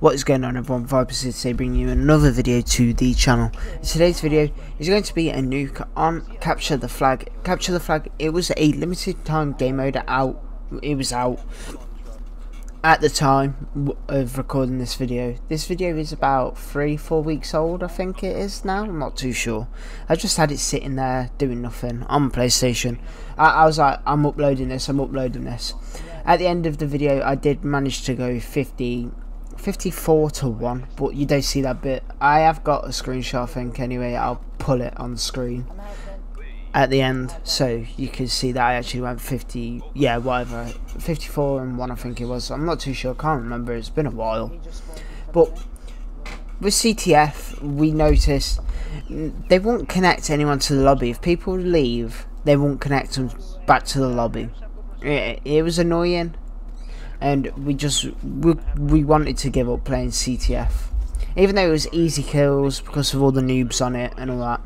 What is going on everyone, Viper today bringing you another video to the channel. Today's video is going to be a nuke on Capture the Flag. Capture the Flag, it was a limited time game mode out, it was out at the time of recording this video. This video is about 3-4 weeks old I think it is now, I'm not too sure. I just had it sitting there doing nothing on PlayStation. I, I was like, I'm uploading this, I'm uploading this. At the end of the video I did manage to go 50 54 to 1 but you don't see that bit. I have got a screenshot I think anyway. I'll pull it on the screen at the end so you can see that I actually went 50 yeah whatever. 54 and 1 I think it was. I'm not too sure I can't remember. It's been a while. But with CTF we noticed they won't connect anyone to the lobby. If people leave they won't connect them back to the lobby. It, it was annoying and we just we, we wanted to give up playing CTF even though it was easy kills because of all the noobs on it and all that.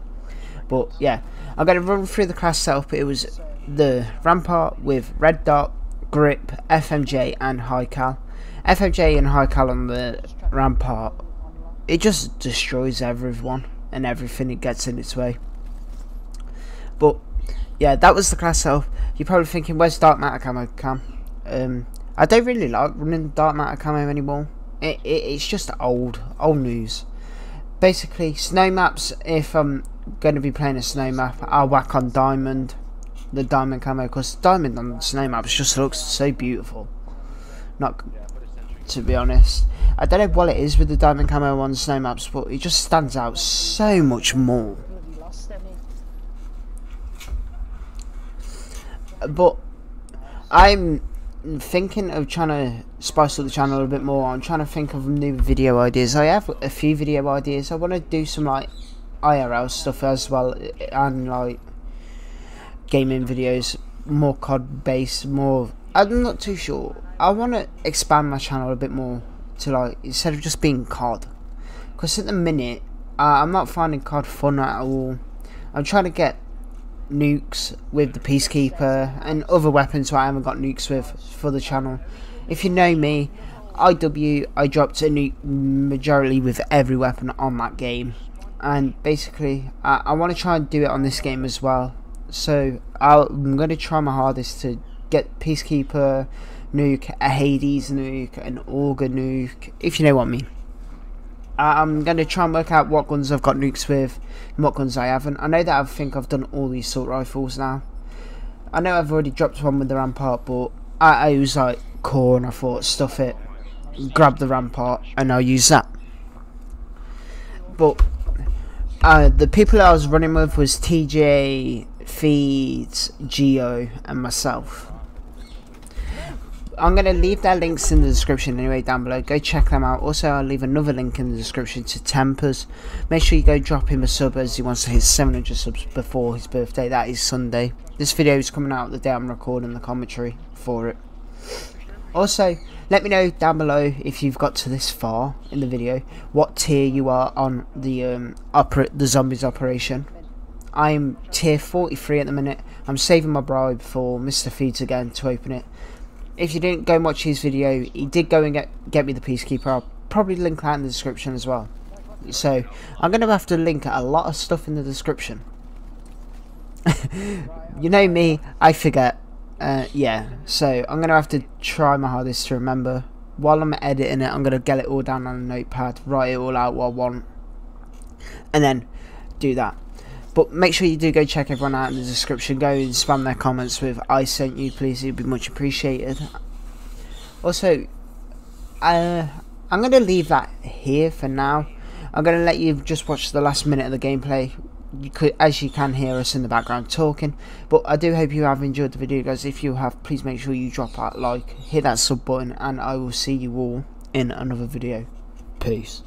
But yeah. I'm going to run through the class setup. It was the Rampart with Red Dot, Grip, FMJ and High Cal. FMJ and High Cal on the Rampart it just destroys everyone and everything it gets in its way. But yeah that was the class setup. You're probably thinking where's Dark Matter Camo Cam um, I don't really like running Dark Matter Camo anymore. It, it, it's just old, old news. Basically, snow maps, if I'm going to be playing a snow map, I'll whack on Diamond, the Diamond Camo, because Diamond on snow maps just looks so beautiful. Not, to be honest. I don't know what it is with the Diamond Camo on snow maps, but it just stands out so much more. But I'm thinking of trying to spice up the channel a bit more. I'm trying to think of new video ideas. I have a few video ideas. I want to do some like IRL stuff as well and like gaming videos, more COD based, more. I'm not too sure. I want to expand my channel a bit more to like instead of just being COD, because at the minute uh, I'm not finding COD fun at all. I'm trying to get nukes with the Peacekeeper and other weapons I haven't got nukes with for the channel. If you know me, IW, I dropped a nuke majority with every weapon on that game. And basically, I, I want to try and do it on this game as well. So i am going to try my hardest to get Peacekeeper nuke, a Hades nuke, an Auger nuke, if you know what I mean. I'm going to try and work out what guns I've got nukes with and what guns I haven't. I know that I think I've done all these assault rifles now. I know I've already dropped one with the Rampart, but I, I was like core and I thought stuff it, grab the Rampart and I'll use that. But uh, the people I was running with was TJ, Feedz, Gio and myself. I'm going to leave their links in the description anyway down below. Go check them out. Also, I'll leave another link in the description to Temperz. Make sure you go drop him a sub as he wants to hit 700 subs before his birthday. That is Sunday. This video is coming out the day I'm recording the commentary for it. Also, let me know down below if you've got to this far in the video what tier you are on the um, the zombies operation. I'm tier 43 at the minute. I'm saving my bribe for Mr. Feedz again to open it if you didn't go and watch his video, he did go and get get me the Peacekeeper. I'll probably link that in the description as well. So I'm going to have to link a lot of stuff in the description. you know me, I forget. Uh, yeah, so I'm going to have to try my hardest to remember. While I'm editing it, I'm going to get it all down on a notepad, write it all out what I want, and then do that. But make sure you do go check everyone out in the description. Go and spam their comments with I sent you, please. It'd be much appreciated. Also, uh, I'm going to leave that here for now. I'm going to let you just watch the last minute of the gameplay. You could, as you can hear us in the background talking. But I do hope you have enjoyed the video, guys. If you have, please make sure you drop that like, hit that sub button, and I will see you all in another video. Peace.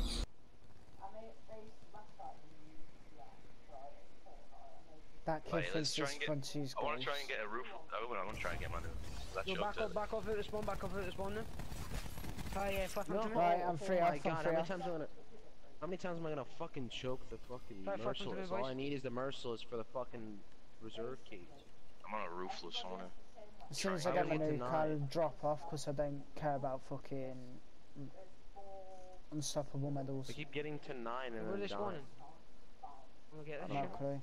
That kid Wait, thinks this front two I want to try and get a roof. I want to try and get my That's Yo, back up, back off at the spawn, back off at the spawn now. Try, yeah, flash no. Right, I'm oh free, oh I'm free. How many times am I gonna... How many times am I gonna fucking choke the fucking merciless? All I need is the merciless for the fucking reserve cage. I'm on a roofless on it. As soon as I get my new car, I'll drop off because I don't care about fucking unstoppable medals. I keep getting to nine and Where are then dying. spawning? I'm gonna get this No shit. clue.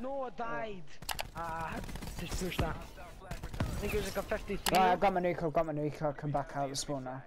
No, I died. Ah, just push that. I think it was like a 53. Right, I got my nuke, I've got my nuke, I can back out the spawn now.